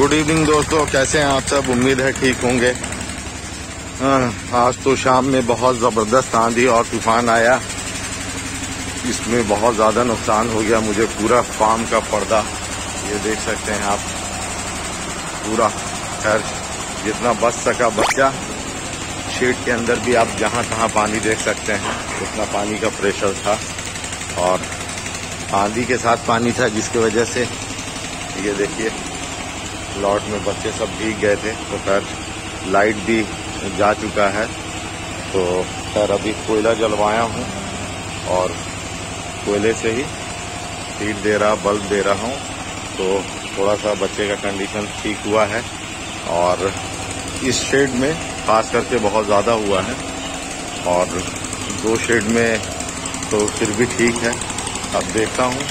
Good evening दोस्तों। कैसे हैं आप सब? उम्मीद है ठीक होंगे। हाँ, आज तो शाम में बहुत ज़बरदस्त आंधी और तूफ़ान आया। इसमें बहुत ज़्यादा नुकसान हो गया मुझे पूरा फार्म का पर्दा। ये देख सकते हैं आप। पूरा खैर जितना बच सका बचा शेड के अंदर भी आप जहाँ तहाँ पानी देख सकते हैं। उतना पानी का प्रेशर था और आंधी के साथ पानी था जिसकी वजह से। ये देखिए। लॉट में बच्चे सब भीग गए थे तो खैर लाइट भी जा चुका है। तो खैर अभी कोयला जलवाया हूँ और कोयले से ही हीट दे रहा बल्ब दे रहा हूँ। तो थोड़ा सा बच्चे का कंडीशन ठीक हुआ है और इस शेड में खास करके बहुत ज़्यादा हुआ है और दो शेड में तो फिर भी ठीक है। अब देखता हूँ।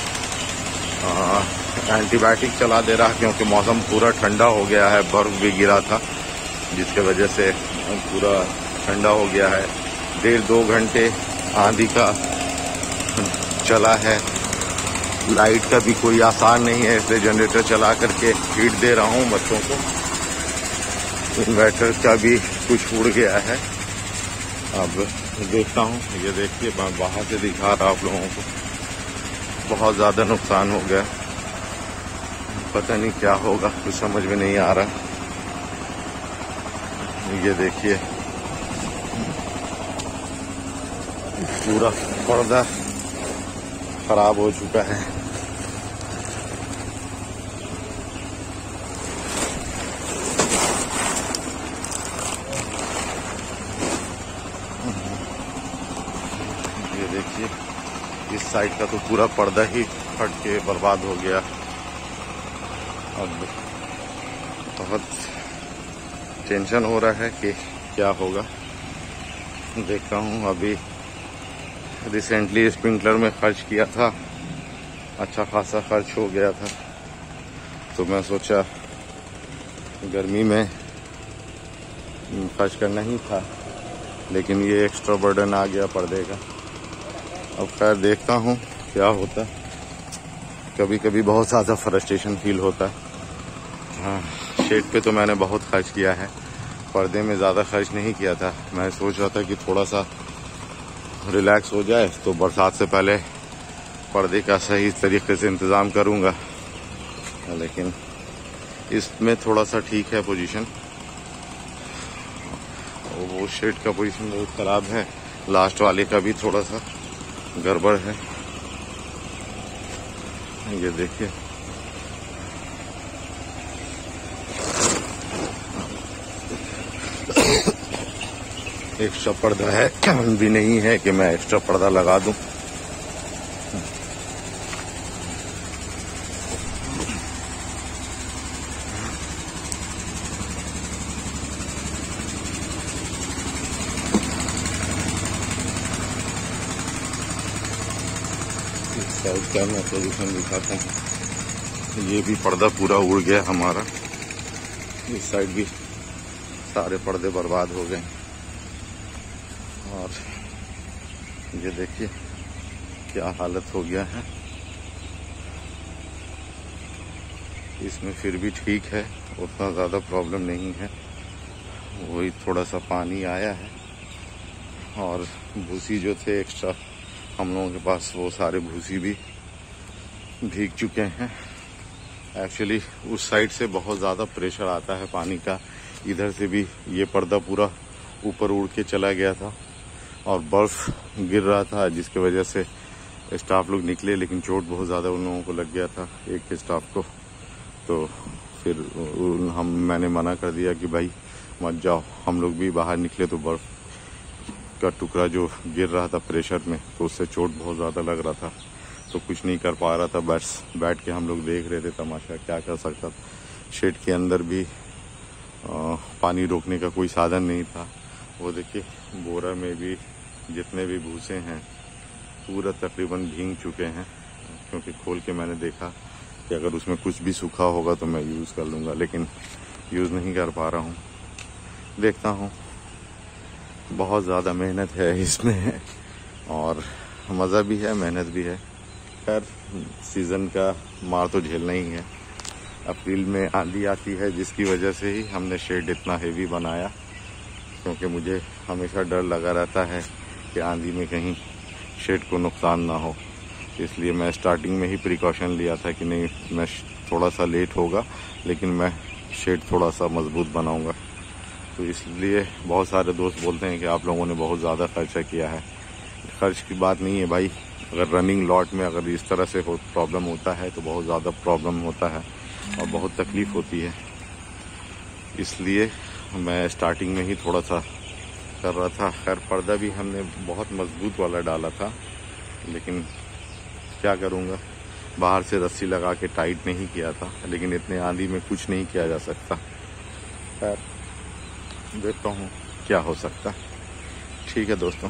एंटीबायोटिक चला दे रहा क्योंकि मौसम पूरा ठंडा हो गया है, बर्फ़ भी गिरा था, जिसके वजह से पूरा ठंडा हो गया है। डेढ़ दो घंटे आंधी का चला है। लाइट का भी कोई आसार नहीं है, इसलिए जनरेटर चला करके हीट दे रहा हूँ बच्चों को। इन्वर्टर का भी कुछ उड़ गया है। अब देखता हूँ, ये देखिए, मैं बाहर से दिखा रहा आप लोगों को। बहुत ज़्यादा नुकसान हो गया। पता नहीं क्या होगा, कुछ समझ में नहीं आ रहा। ये देखिए। पूरा पर्दा खराब हो चुका है। ये देखिए, इस साइड का तो पूरा पर्दा ही फट के बर्बाद हो गया। अब बहुत टेंशन हो रहा है कि क्या होगा। देखता हूँ, अभी रिसेंटली स्प्रिंकलर में खर्च किया था। अच्छा खासा खर्च हो गया था। तो मैं सोचा, गर्मी में खर्च करना ही था। लेकिन ये एक्स्ट्रा बर्डन आ गया पर्दे का अब खैर देखता हूँ, क्या होता। कभी कभी बहुत ज़्यादा फ्रस्ट्रेशन फील होता। है हाँ शेड पे तो मैंने बहुत खर्च किया है। पर्दे में ज़्यादा खर्च नहीं किया था। मैं सोच रहा था कि थोड़ा सा रिलैक्स हो जाए तो बरसात से पहले पर्दे का सही तरीके से इंतज़ाम करूँगा। लेकिन इसमें थोड़ा सा ठीक है पोजीशन वो शेड का पोजीशन बहुत ख़राब है। लास्ट वाले का भी थोड़ा सा गड़बड़ है। ये देखिए। एक्स्ट्रा पर्दा है। भी नहीं है कि मैं एक्स्ट्रा पर्दा लगा दूँ। साइड का मैं पोजिशन दिखाता हूँ? ये भी पर्दा पूरा उड़ गया हमारा। इस साइड भी सारे पर्दे बर्बाद हो गए। और ये देखिए, क्या हालत हो गया है। इसमें फिर भी ठीक है, उतना ज़्यादा प्रॉब्लम नहीं है। वही थोड़ा सा पानी आया है और भूसी जो थे एक्स्ट्रा हम लोगों के पास वो सारे भूसी भी भीग चुके हैं। एक्चुअली उस साइड से बहुत ज़्यादा प्रेशर आता है पानी का। इधर से भी ये पर्दा पूरा ऊपर उड़ के चला गया था। और बर्फ़ गिर रहा था जिसकी वजह से स्टाफ लोग निकले लेकिन चोट बहुत ज़्यादा उन लोगों को लग गया था एक स्टाफ को। तो फिर हम मैंने मना कर दिया कि भाई मत जाओ हम लोग भी बाहर निकले तो बर्फ़ का टुकड़ा जो गिर रहा था प्रेशर में तो उससे चोट बहुत ज़्यादा लग रहा था। तो कुछ नहीं कर पा रहा था बैठ बैठ के हम लोग देख रहे थे तमाशा क्या कर सकता शेड के अंदर भी आ, पानी रोकने का कोई साधन नहीं था। वो देखिए, बोरा में भी जितने भी भूसे हैं, पूरा तकरीबन भींग चुके हैं, क्योंकि खोल के मैंने देखा कि अगर उसमें कुछ भी सूखा होगा तो मैं यूज़ कर लूँगा, लेकिन यूज़ नहीं कर पा रहा हूँ। देखता हूँ। बहुत ज़्यादा मेहनत है इसमें, और मज़ा भी है, मेहनत भी है। खैर, सीज़न का मार तो झेलना ही है। अप्रैल में आंधी आती है, जिसकी वजह से ही हमने शेड इतना हेवी बनाया। क्योंकि मुझे हमेशा डर लगा रहता है कि आंधी में कहीं शेड को नुकसान ना हो। इसलिए मैं स्टार्टिंग में ही प्रिकॉशन लिया था कि नहीं, मैं थोड़ा सा लेट होगा, लेकिन मैं शेड थोड़ा सा मज़बूत बनाऊँगा। तो इसलिए बहुत सारे दोस्त बोलते हैं कि आप लोगों ने बहुत ज़्यादा खर्चा किया है। खर्च की बात नहीं है भाई, अगर रनिंग लॉट में अगर इस तरह से हो प्रॉब्लम होता है तो बहुत ज़्यादा प्रॉब्लम होता है और बहुत तकलीफ़ होती है। इसलिए मैं स्टार्टिंग में ही थोड़ा सा कर रहा था। खैर, पर्दा भी हमने बहुत मज़बूत वाला डाला था, लेकिन क्या करूँगा? बाहर से रस्सी लगा के टाइट नहीं किया था, लेकिन इतने आंधी में कुछ नहीं किया जा सकता। खैर, देखता हूँ क्या हो सकता। ठीक है दोस्तों।